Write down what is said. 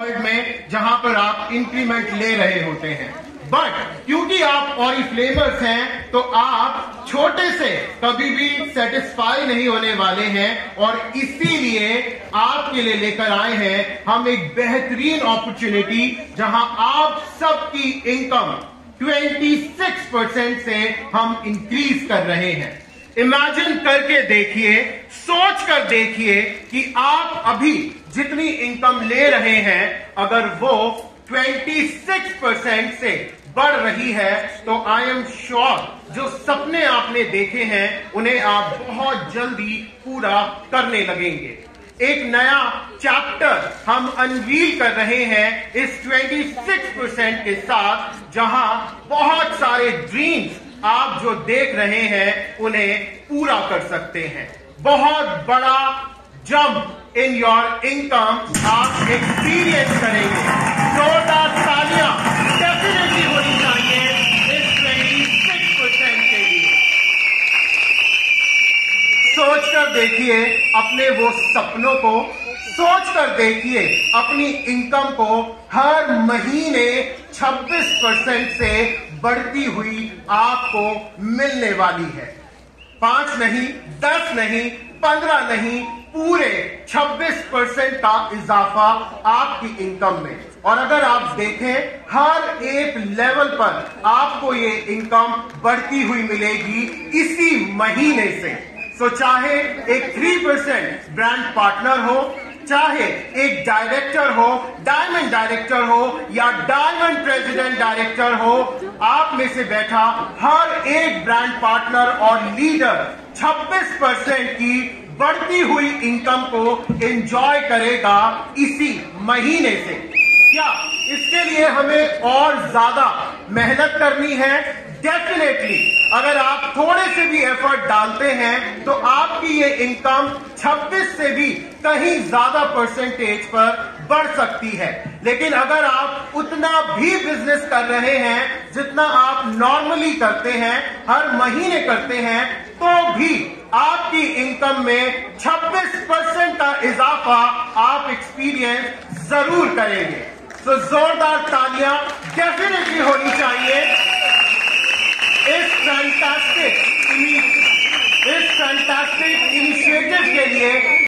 में जहाँ पर आप इंक्रीमेंट ले रहे होते हैं। बट क्योंकि आप ऑरिफ्लेमर्स हैं तो आप छोटे से कभी भी सेटिस्फाई नहीं होने वाले हैं और इसीलिए आपके लिए लेकर आए हैं हम एक बेहतरीन अपॉर्चुनिटी जहाँ आप सबकी इनकम 26 परसेंट से हम इंक्रीज कर रहे हैं। इमेजिन करके देखिए सोच कर देखिए कि आप अभी जितनी इनकम ले रहे हैं, अगर वो 26 परसेंट से बढ़ रही है तो आई एम श्योर जो सपने आपने देखे हैं, उन्हें आप बहुत जल्दी पूरा करने लगेंगे। एक नया चैप्टर हम अनवील कर रहे हैं इस 26 परसेंट के साथ, जहाँ बहुत सारे ड्रीम्स आप जो देख रहे हैं, उन्हें पूरा कर सकते हैं। बहुत बड़ा जंप इन योर इनकम आप एक्सपीरियंस करेंगे। जोरदार तालियाँ डेफिनेटली होनी चाहिए इस 26 परसेंट के लिए। सोच कर देखिए, अपने वो सपनों को सोच कर देखिए, अपनी इनकम को हर महीने 26 परसेंट से बढ़ती हुई आपको मिलने वाली है। पाँच नहीं, दस नहीं, पंद्रह नहीं, पूरे 26 परसेंट का इजाफा आपकी इनकम में। और अगर आप देखें, हर एक लेवल पर आपको ये इनकम बढ़ती हुई मिलेगी इसी महीने से। सो चाहे एक थ्री परसेंट ब्रांड पार्टनर हो चाहे एक डायरेक्टर हो डायमंड डायरेक्टर हो, या डायमंड प्रेसिडेंट डायरेक्टर हो, आप में से बैठा हर एक ब्रांड पार्टनर और लीडर 26 परसेंट की बढ़ती हुई इनकम को एंजॉय करेगा इसी महीने से। क्या इसके लिए हमें और ज़्यादा मेहनत करनी है? डेफिनेटली अगर आप थोड़े से भी एफर्ट डालते हैं तो आपकी ये इनकम 26 से भी कहीं ज़्यादा परसेंटेज पर बढ़ सकती है। लेकिन अगर आप उतना भी बिज़नेस कर रहे हैं, जितना आप नॉर्मली करते हैं, हर महीने करते हैं तो भी आपकी इनकम में 26 परसेंट का इजाफा आप एक्सपीरियंस ज़रूर करेंगे। तो जोरदार तालियाँ डेफिनेटली होनी चाहिए। इस